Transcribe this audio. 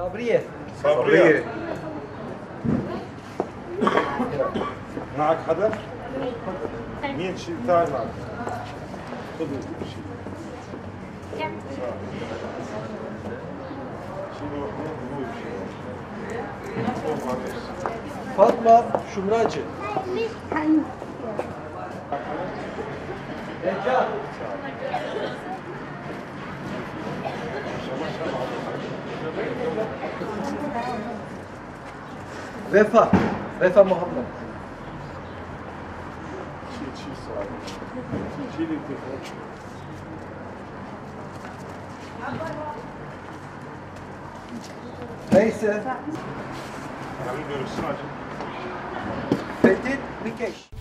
Sabriye. Sabriye. Ne kadar? Niye çift var? Bu da bir şey. şey? Fatma Şumracı. Eka. Vefa. Vefa Muhammed. Neyse. Fetit Bikeş.